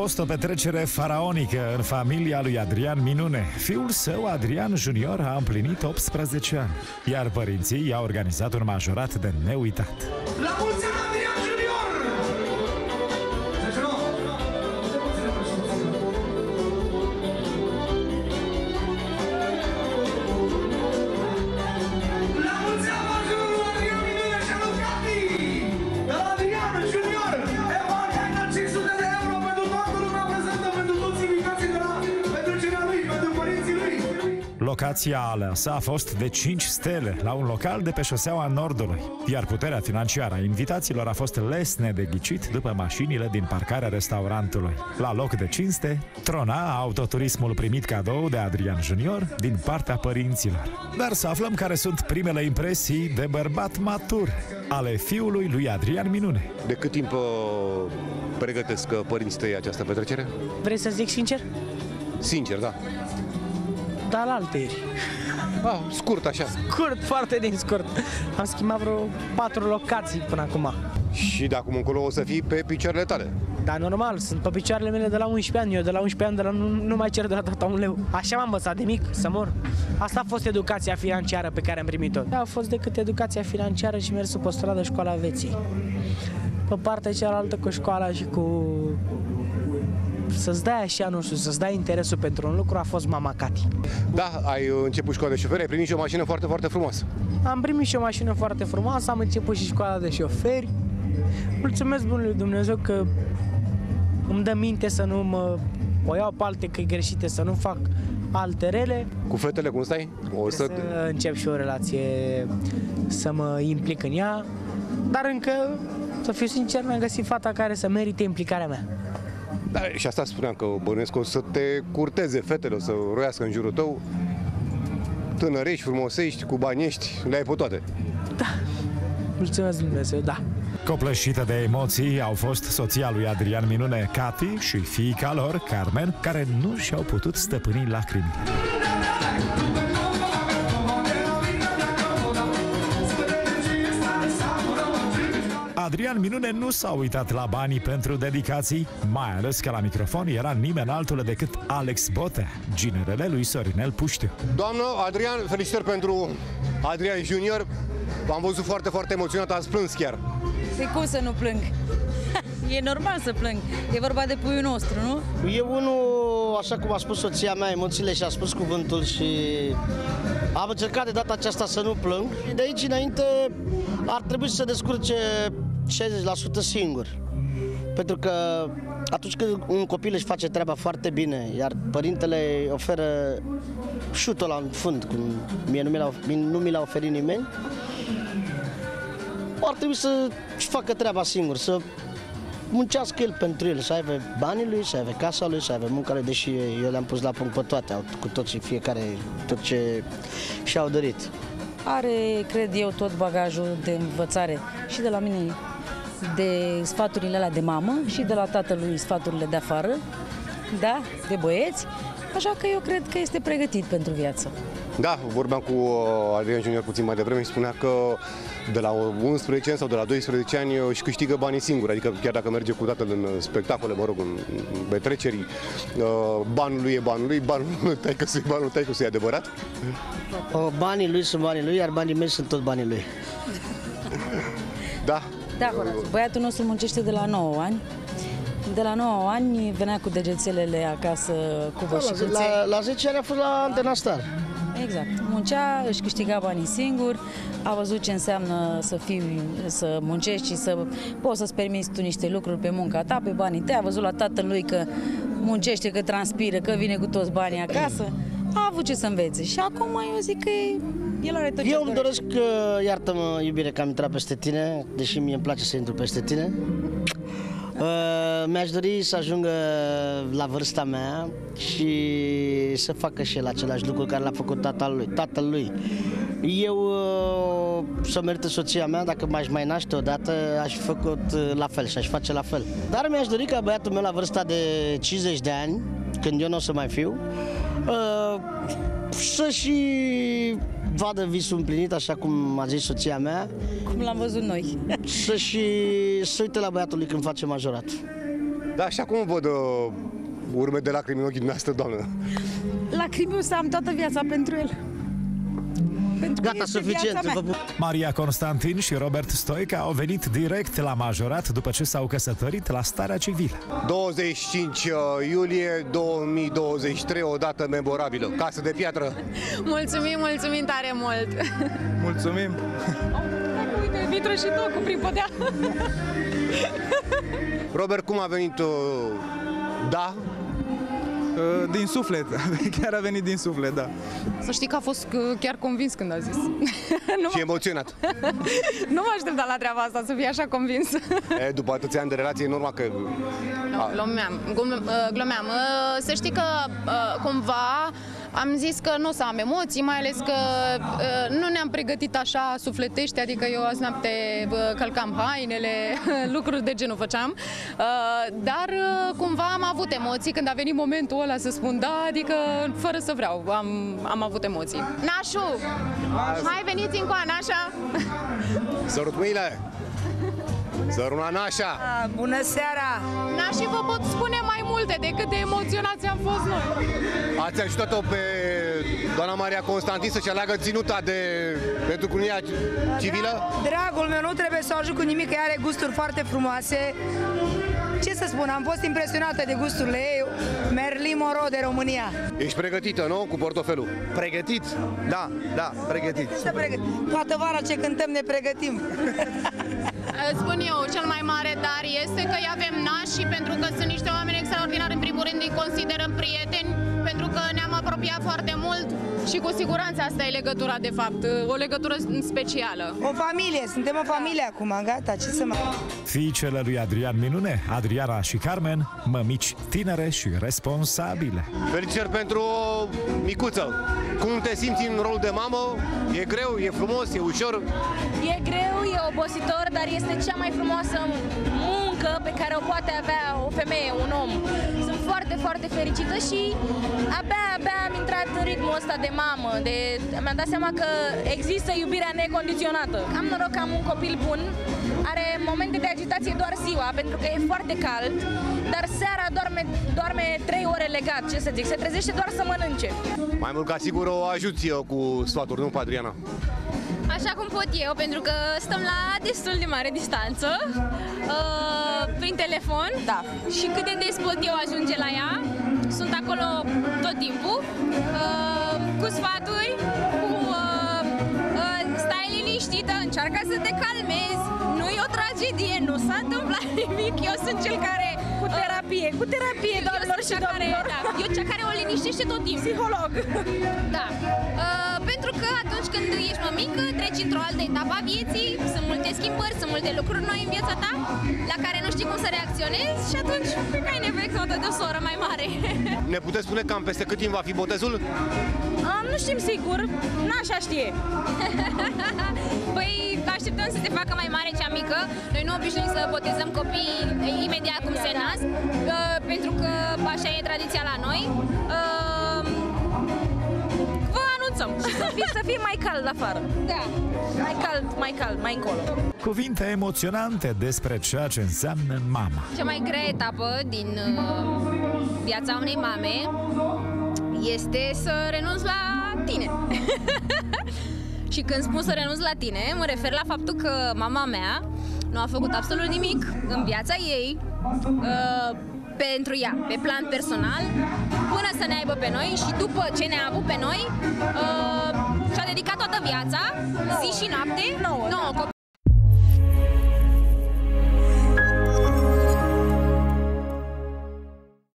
fost o petrecere faraonică în familia lui Adrian Minune. Fiul său, Adrian Junior, a împlinit 18 ani, iar părinții i-au organizat un majorat de neuitat. La mulți ani, Adrian Locația aleasă a fost de 5 stele, la un local de pe șoseaua Nordului, iar puterea financiară a invitaților a fost lesne de ghicit după mașinile din parcarea restaurantului. La loc de cinste, trona autoturismul primit cadou de Adrian Junior din partea părinților. Dar să aflăm care sunt primele impresii de bărbat matur ale fiului lui Adrian Minune. De cât timp uh, pregătesc uh, părinții tăi această petrecere? Vreți să zic sincer? Sincer, da. Da, la alteri. Ah, scurt așa. Scurt, foarte din scurt. Am schimbat vreo patru locații până acum. Și de acum încolo o să fii pe picioarele tale. Dar normal, sunt pe picioarele mele de la 11 ani. Eu de la 11 ani de la, nu, nu mai cer de la tata un leu. Așa m-am învățat de mic, să mor. Asta a fost educația financiară pe care am primit-o. A fost decât educația financiară și mersul pe stradă școala veții. Pe partea cealaltă cu școala și cu să-ți dai așa, nu știu, să-ți dai interesul pentru un lucru a fost mama Cati. Da, ai uh, început școala de șoferi, ai primit și o mașină foarte, foarte frumoasă. Am primit și o mașină foarte frumoasă, am început și școala de șoferi. Mulțumesc bunului Dumnezeu că îmi dă minte să nu mă o iau pe alte căi greșite, să nu fac alte rele. Cu fetele cum stai? O să... Să încep și o relație, să mă implic în ea, dar încă, să fiu sincer, mi-am găsit fata care să merite implicarea mea. Da, și asta spuneam că bănuiesc că o să te curteze fetele, o să roiască în jurul tău. Tânărești, frumosești, cu baniești, le ai pe toate. Mulțumesc Dumnezeu, da. Copleșită de emoții au fost soția lui Adrian Minune, Cati, și fiica lor, Carmen, care nu și-au putut stăpâni lacrimile. Adrian Minune nu s-a uitat la banii pentru dedicații, mai ales că la microfon era nimeni altul decât Alex Botea, ginerele lui Sorinel Puștiu. Doamnă, Adrian, felicitări pentru Adrian Junior. V-am văzut foarte, foarte emoționat, ați plâns chiar. Păi cum să nu plâng? E normal să plâng. E vorba de puiul nostru, nu? E unul, așa cum a spus soția mea, emoțiile și a spus cuvântul și am încercat de data aceasta să nu plâng. De aici înainte ar trebui să se descurce 60% singur. Pentru că atunci când un copil își face treaba foarte bine, iar părintele oferă șutul la fund, cum mie nu mi l-a, nu mi l-a oferit nimeni, ar trebui să facă treaba singur, să muncească el pentru el, să aibă banii lui, să aibă casa lui, să aibă munca lui, deși eu le-am pus la punct pe toate, au- cu toții, fiecare tot ce și-au dorit. Are, cred eu, tot bagajul de învățare și de la mine de sfaturile alea de mamă și de la tatălui sfaturile de afară, da, de băieți, așa că eu cred că este pregătit pentru viață. Da, vorbeam cu uh, Adrian Junior puțin mai devreme și spunea că de la 11 ani sau de la 12 ani uh, își câștigă banii singuri, adică chiar dacă merge cu tatăl în uh, spectacole, mă rog, în în petreceri, uh, banul lui e banul lui, banul taică e banul taică e adevărat? O, banii lui sunt banii lui, iar banii mei sunt tot banii lui. Da, Da, Horațiu, băiatul nostru muncește de la 9 ani. De la 9 ani venea cu degețelele acasă cu La, vășicuțe. la, la 10 ani a fost la Antena Star. Exact. Muncea, își câștiga banii singur, a văzut ce înseamnă să fii, să muncești și să poți să-ți permiți tu niște lucruri pe munca ta, pe banii tăi. A văzut la tatălui că muncește, că transpiră, că vine cu toți banii acasă. A avut ce să învețe. Și acum eu zic că e- el are tot ce Eu îmi doresc, uh, iartă-mă iubire că am intrat peste tine, deși mie îmi place să intru peste tine. Uh, mi-aș dori să ajungă la vârsta mea și să facă și el același lucru care l-a făcut tatăl lui. Tatăl lui. Eu uh, să merită soția mea, dacă m-aș mai naște odată, aș fi făcut uh, la fel și aș face la fel. Dar mi-aș dori ca băiatul meu la vârsta de 50 de ani, când eu nu o să mai fiu, uh, să și vadă visul împlinit, așa cum a zis soția mea, Cum l-am văzut noi. să și să uite la băiatul lui când face majorat. Da, și acum văd uh, urme de lacrimi în ochii dumneavoastră, doamnă. Lacrimi o să am toată viața pentru el. Pentru că Gata, este suficient. viața Vă mea. pup. Maria Constantin și Robert Stoica au venit direct la majorat după ce s-au căsătorit la starea civilă. 25 uh, iulie 2023, o dată memorabilă. Casă de piatră. Mulțumim, mulțumim tare mult! Mulțumim! Uite, intră și tocul prin podea. Robert, cum a venit? Uh, da? Uh, Din suflet, chiar a venit din suflet, da. Să știi că a fost uh, chiar convins când a zis. nu, Și emoționat. nu mă așteptam la treaba asta, să fie așa convins. E, după atâția ani de relație, e normal că... Nu, glumeam, glum- uh, glumeam. Uh, Să știi că uh, cumva am zis că nu o să am emoții, mai ales că uh, nu ne-am pregătit așa sufletește, adică eu azi noapte uh, călcam hainele, lucruri de genul făceam, uh, dar uh, cumva am avut emoții când a venit momentul ăla să spun da, adică fără să vreau, am, am avut emoții. Nașu, hai veniți încoa, Nașa! Sărut mâinile! Săruna nașa! Bună seara! Nașii vă pot spune mai multe decât de emoționați am fost noi. Ați ajutat-o pe doamna Maria Constantin să-și aleagă ținuta de, pentru cunia civilă? Dragul meu, nu trebuie să o ajut cu nimic, că ea are gusturi foarte frumoase. Ce să spun, am fost impresionată de gusturile ei. Merlin Moro de România. Ești pregătită, nu? Cu portofelul. Pregătit? Da, da, pregătit. Să pregă- Toată vara ce cântăm ne pregătim. Spun eu, cel mai mare dar este că îi avem nași pentru că sunt niște oameni extraordinari. În primul rând îi considerăm prieteni pentru că ne-am apropiat foarte mult și cu siguranță asta e legătura de fapt, o legătură specială. O familie, suntem o familie acum, gata, ce să mai... Fiicele lui Adrian Minune, Adriana și Carmen, mămici tinere și responsabile. Felicitări pentru micuță. Cum te simți în rol de mamă? E greu, e frumos, e ușor? E greu, e obositor, dar este cea mai frumoasă muncă pe care o poate avea o femeie, un om. Sunt foarte, foarte fericită și abia, abia am intrat în ritmul ăsta de mamă. De... Mi-am dat seama că există iubirea necondiționată. Am noroc că am un copil bun, are momente de agitație doar ziua, pentru că e foarte cald, dar seara doarme, doarme 3 ore legat, ce să zic, se trezește doar să mănânce. Mai mult ca sigur o ajuți eu cu sfaturi, nu, pe Adriana? Așa cum pot eu, pentru că stăm la destul de mare distanță, uh, prin telefon. Da. Și cât de des pot eu ajunge la ea, sunt acolo tot timpul, uh, cu sfaturi, cu uh, uh, stai liniștită, încearcă să te calmezi, nu e o tragedie, nu s-a întâmplat nimic, eu sunt cel care... Cu terapie, cu terapie, doamnelor și domnilor. Da, eu cea care o liniștește tot timpul. Psiholog. Da. Când ești mămică, treci într-o altă etapă a vieții, sunt multe schimbări, sunt multe lucruri noi în viața ta, la care nu știi cum să reacționezi și atunci cred că ai nevoie câteodată de o soră mai mare. Ne puteți spune cam peste cât timp va fi botezul? Um, nu știm sigur, n-așa știe. păi așteptăm să se facă mai mare cea mică. Noi nu obișnuim să botezăm copiii imediat cum se nasc, uh, pentru că așa e tradiția la noi. Să fie, să fie mai cald afară. Da. Mai cald, mai cald, mai încolo. Cuvinte emoționante despre ceea ce înseamnă mama. Cea mai grea etapă din uh, viața unei mame este să renunți la tine. Și când spun să renunț la tine, mă refer la faptul că mama mea nu a făcut absolut nimic în viața ei uh, pentru ea, pe plan personal, până să ne aibă pe noi și după ce ne-a avut pe noi, uh, și-a dedicat toată viața, zi și noapte, nouă, nouă